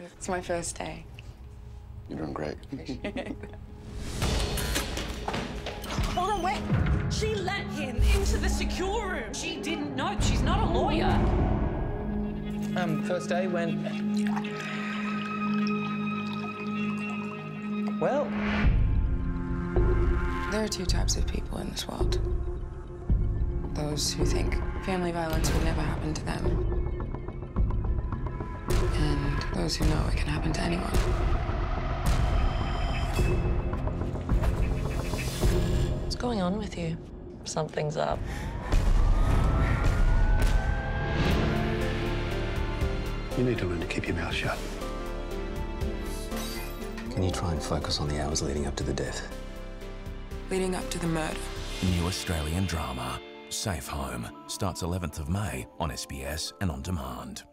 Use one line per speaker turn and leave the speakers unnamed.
It's my first day.
You're doing great.
Hold on, wait. She let him into the secure room. She didn't know. She's not a lawyer.
Um, first day went. Well,
There are two types of people in this world. Those who think family violence would never happen to them. And those who know it can happen to anyone.
What's going on with you? Something's up.
You need to learn to keep your mouth shut.
Can you try and focus on the hours leading up to the death?
Leading up to the murder.
New Australian drama, Safe Home, starts 11th of May on SBS and on demand.